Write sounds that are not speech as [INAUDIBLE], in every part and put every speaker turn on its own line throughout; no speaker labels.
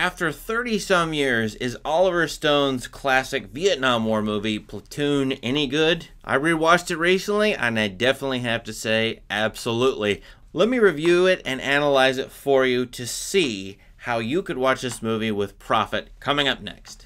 After 30 some years, is Oliver Stone's classic Vietnam War movie Platoon any good? I rewatched it recently and I definitely have to say absolutely. Let me review it and analyze it for you to see how you could watch this movie with profit coming up next.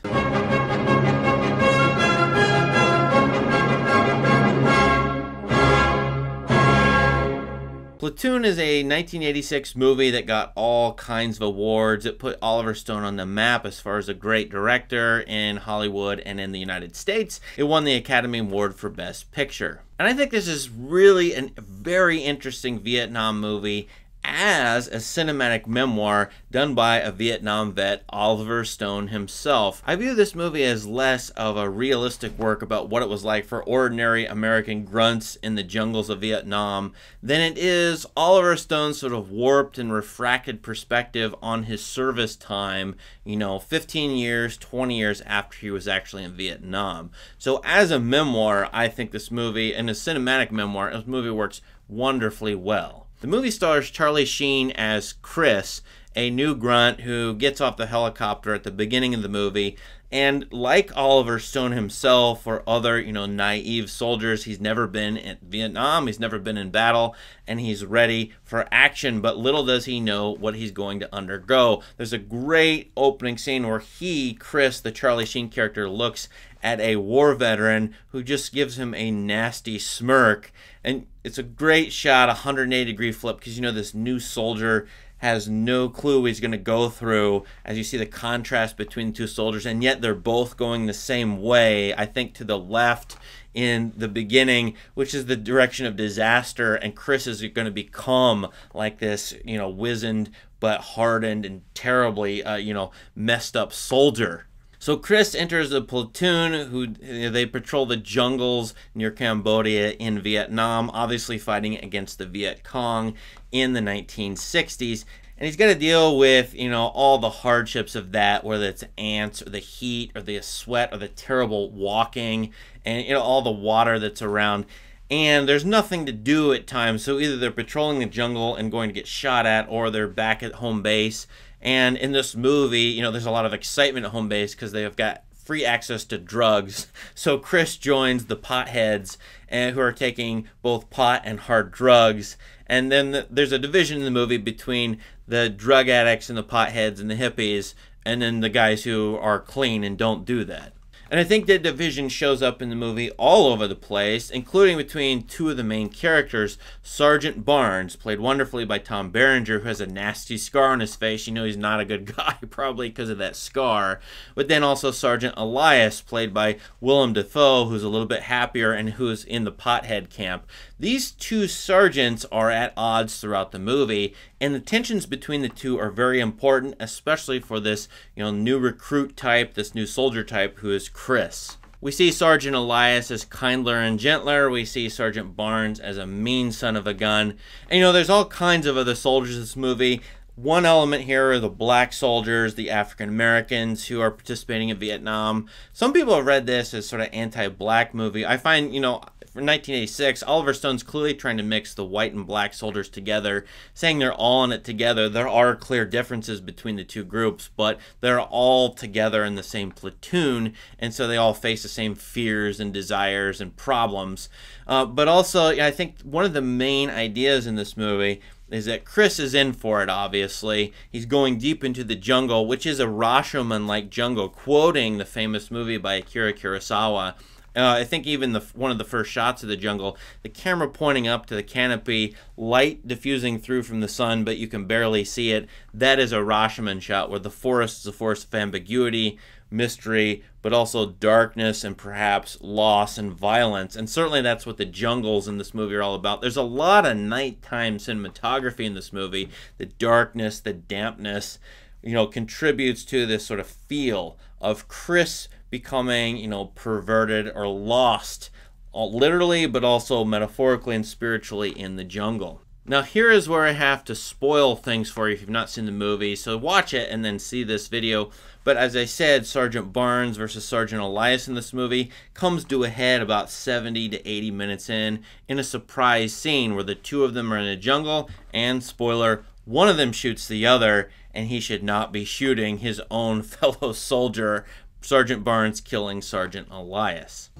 Platoon is a 1986 movie that got all kinds of awards. It put Oliver Stone on the map as far as a great director in Hollywood and in the United States. It won the Academy Award for Best Picture. And I think this is really a very interesting Vietnam movie as a cinematic memoir done by a Vietnam vet, Oliver Stone himself. I view this movie as less of a realistic work about what it was like for ordinary American grunts in the jungles of Vietnam than it is Oliver Stone's sort of warped and refracted perspective on his service time, you know, 15 years, 20 years after he was actually in Vietnam. So as a memoir, I think this movie, and a cinematic memoir, this movie works wonderfully well. The movie stars Charlie Sheen as Chris, a new grunt who gets off the helicopter at the beginning of the movie. And like Oliver Stone himself or other, you know, naive soldiers, he's never been in Vietnam, he's never been in battle, and he's ready for action. But little does he know what he's going to undergo. There's a great opening scene where he, Chris, the Charlie Sheen character, looks at a war veteran who just gives him a nasty smirk. And it's a great shot, 180 degree flip, because you know this new soldier has no clue he's going to go through as you see the contrast between the two soldiers, and yet they're both going the same way. I think to the left in the beginning, which is the direction of disaster, and Chris is going to become like this, you know, wizened but hardened and terribly, uh, you know, messed up soldier so Chris enters a platoon who they patrol the jungles near Cambodia in Vietnam, obviously fighting against the Viet Cong in the 1960s. And he's got to deal with, you know, all the hardships of that, whether it's ants or the heat or the sweat or the terrible walking and, you know, all the water that's around. And there's nothing to do at times. So either they're patrolling the jungle and going to get shot at, or they're back at home base and in this movie, you know, there's a lot of excitement at home base because they have got free access to drugs. [LAUGHS] So Chris joins the potheads and eh, who are taking both pot and hard drugs. And then the, there's a division in the movie between the drug addicts and the potheads and the hippies, and then the guys who are clean and don't do that. And I think that division shows up in the movie all over the place, including between two of the main characters. Sergeant Barnes, played wonderfully by Tom Berenger, who has a nasty scar on his face. You know he's not a good [LAUGHS] guy, probably because of that scar. But then also Sergeant Elias, played by Willem Dafoe, who's a little bit happier and who's in the pothead camp. These two sergeants are at odds throughout the movie, and the tensions between the two are very important, especially for this, you know, new recruit type, this new soldier type who is Chris. We see Sergeant Elias as kindler and gentler. We see Sergeant Barnes as a mean son of a gun. And you know, there's all kinds of other soldiers in this movie. One element here are the black soldiers, the African Americans who are participating in Vietnam. Some people have read this as sort of anti-black movie. I find, you know, for 1986, Oliver Stone's clearly trying to mix the white and black soldiers together, saying they're all in it together. There are clear differences between the two groups, but they're all together in the same platoon, and so they all face the same fears and desires and problems. Uh, but also, I think one of the main ideas in this movie is that Chris is in for it, obviously. He's going deep into the jungle, which is a Rashomon like jungle, quoting the famous movie by Akira Kurosawa. Uh, I think even the one of the first shots of the jungle, the camera pointing up to the canopy, light diffusing through from the sun, but you can barely see it. That is a Rashomon shot where the forest is a forest of ambiguity, mystery, but also darkness and perhaps loss and violence. And certainly that's what the jungles in this movie are all about. There's a lot of nighttime cinematography in this movie. The darkness, the dampness, you know, contributes to this sort of feel of Chris becoming, you know, perverted or lost, uh, literally, but also metaphorically and spiritually in the jungle. Now, here is where I have to spoil things for you if you've not seen the movie, so watch it and then see this video. But as I said, Sergeant Barnes versus Sergeant Elias in this movie comes to a head about 70 to 80 minutes in, in a surprise scene where the two of them are in a jungle, and spoiler, one of them shoots the other, and he should not be shooting his own [LAUGHS] fellow soldier, Sergeant Barnes killing Sergeant Elias.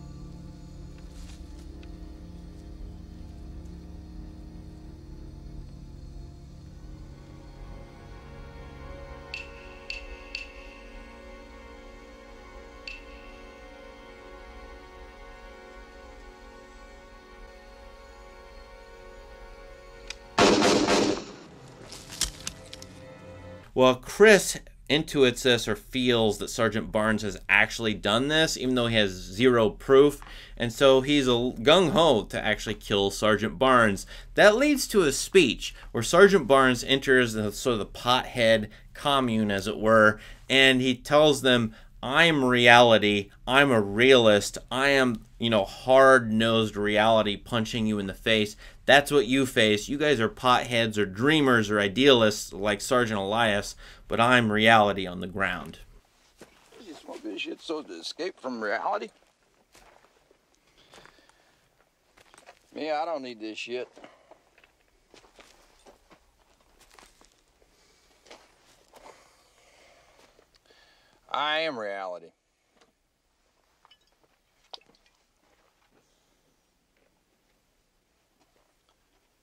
Well, Chris intuits this or feels that Sergeant Barnes has actually done this, even though he has zero proof. And so he's a gung ho to actually kill Sergeant Barnes. That leads to a speech where Sergeant Barnes enters the sort of the pothead commune, as it were, and he tells them, I'm reality. I'm a realist. I am, you know, hard nosed reality punching you in the face. That's what you face. You guys are potheads or dreamers or idealists like Sergeant Elias, but I'm reality on the ground.
You smoke this shit so to escape from reality? Me, I don't need this shit. I am reality.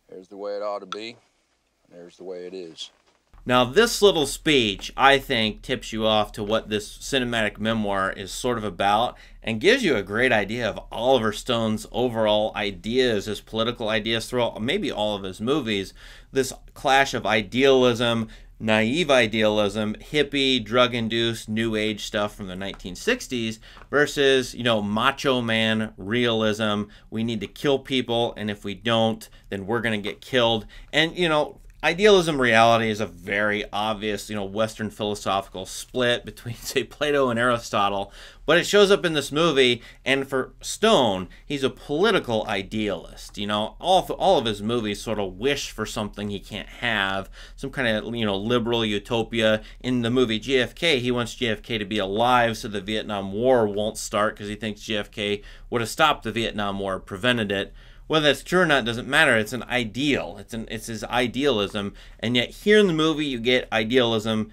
There's the way it ought to be, and there's the way it is.
Now, this little speech, I think, tips you off to what this cinematic memoir is sort of about and gives you a great idea of Oliver Stone's overall ideas, his political ideas throughout maybe all of his movies. This clash of idealism, naive idealism, hippie, drug induced, new age stuff from the 1960s versus, you know, macho man realism. We need to kill people, and if we don't, then we're going to get killed. And, you know, Idealism reality is a very obvious, you know, Western philosophical split between, [LAUGHS] say, Plato and Aristotle, but it shows up in this movie. And for Stone, he's a political idealist. You know, all all of his movies sort of wish for something he can't have, some kind of, you know, liberal utopia. In the movie JFK, he wants JFK to be alive so the Vietnam War won't start because he thinks JFK would have stopped the Vietnam War, prevented it whether that's true or not doesn't matter. It's an ideal. It's an it's his idealism, and yet here in the movie you get idealism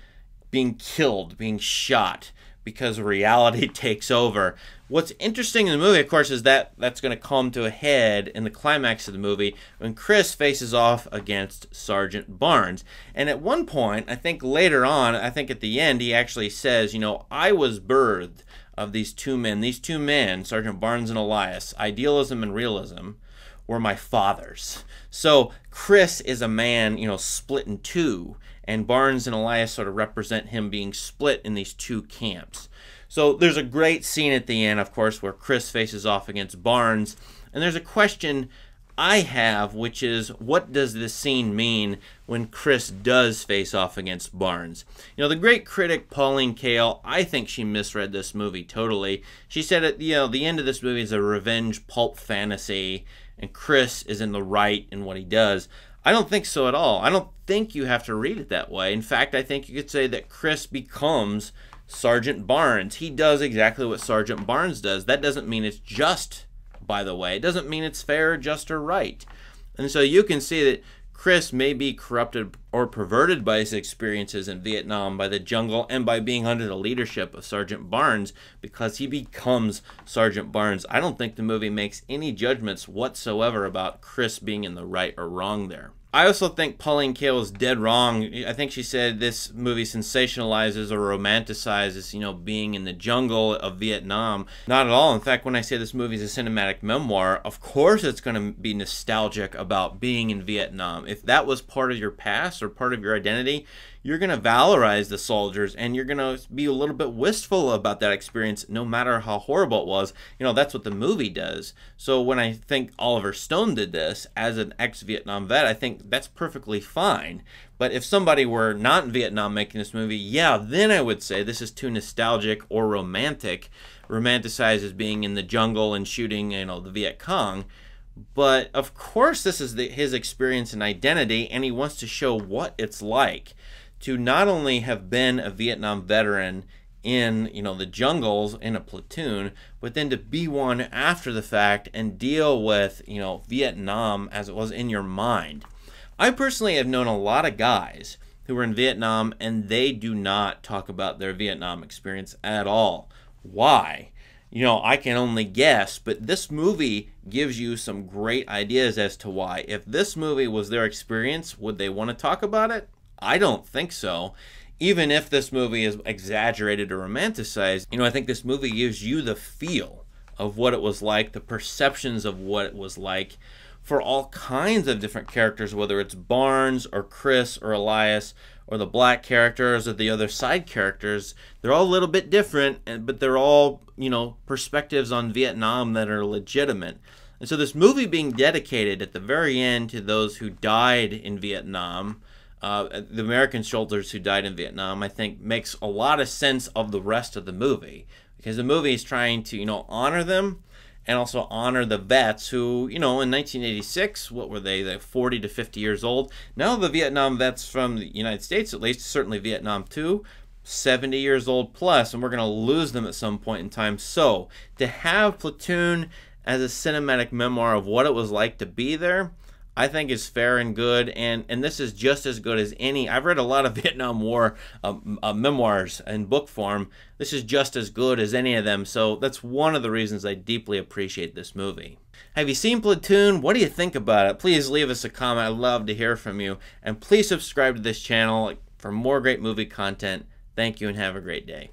being killed, being shot because reality [LAUGHS] takes over. What's interesting in the movie, of course, is that that's going to come to a head in the climax of the movie when Chris faces off against Sergeant Barnes. And at one point, I think later on, I think at the end, he actually says, you know, I was birthed of these two men, these two men, Sergeant Barnes and Elias, idealism and realism were my fathers. So Chris is a man, you know, split in two, and Barnes and Elias sort of represent him being split in these two camps. So there's a great scene at the end, of course, where Chris faces off against Barnes, and there's a question I have, which is what does this scene mean when Chris does face off against Barnes? You know, the great critic Pauline Kael, I think she misread this movie totally. She said you know the end of this movie is a revenge pulp fantasy, and Chris is in the right in what he does. I don't think so at all. I don't think you have to read it that way. In fact, I think you could say that Chris becomes Sergeant Barnes. He does exactly what Sergeant Barnes does. That doesn't mean it's just, by the way. It doesn't mean it's fair, just, or right. And so you can see that Chris may be corrupted or perverted by his experiences in Vietnam, by the jungle, and by being under the leadership of Sergeant Barnes because he becomes Sergeant Barnes. I don't think the movie makes any judgments whatsoever about Chris being in the right or wrong there. I also think Pauline Kael is dead wrong. I think she said this movie sensationalizes or romanticizes, you know, being in the jungle of Vietnam. Not at all. In fact, when I say this movie is a cinematic memoir, of course it's going to be nostalgic about being in Vietnam. If that was part of your past or part of your identity, you're going to valorize the soldiers and you're going to be a little bit wistful about that experience no matter how horrible it was. You know, that's what the movie does. So when I think Oliver Stone did this as an ex Vietnam vet, I think that's perfectly fine. But if somebody were not in Vietnam making this movie, yeah, then I would say this is too nostalgic or romantic, romanticizes being in the jungle and shooting, you know, the Viet Cong. But of course, this is the, his experience and identity, and he wants to show what it's like to not only have been a Vietnam veteran in you know the jungles in a platoon but then to be one after the fact and deal with you know Vietnam as it was in your mind I personally have known a lot of guys who were in Vietnam, and they do not talk about their Vietnam experience at all. Why? You know, I can only guess, but this movie gives you some great ideas as to why. If this movie was their experience, would they want to talk about it? I don't think so. Even if this movie is exaggerated or romanticized, you know, I think this movie gives you the feel of what it was like, the perceptions of what it was like for all kinds of different characters, whether it's Barnes or Chris or Elias or the black characters or the other side characters. They're all a little bit different, eh, but they're all, you know, perspectives on Vietnam that are legitimate. And so this movie being dedicated at the very end to those who died in Vietnam, uh, the American soldiers who died in Vietnam, I think makes a lot of sense of the rest of the movie because the movie is trying to, you know, honor them and also honor the vets who, you know, in 1986, what were they, like 40 to 50 years old? Now the Vietnam vets from the United States, at least, certainly Vietnam too, 70 years old plus, and we're going to lose them at some point in time. So to have Platoon as a cinematic memoir of what it was like to be there, I think is fair and good, and and this is just as good as any. I've read a lot of [LAUGHS] Vietnam War uh, uh, memoirs in book form. This is just as good as any of them, so that's one of the reasons I deeply appreciate this movie. Have you seen Platoon? What do you think about it? Please leave us a comment. I'd love to hear from you, and please subscribe to this channel for more great movie content. Thank you, and have a great day.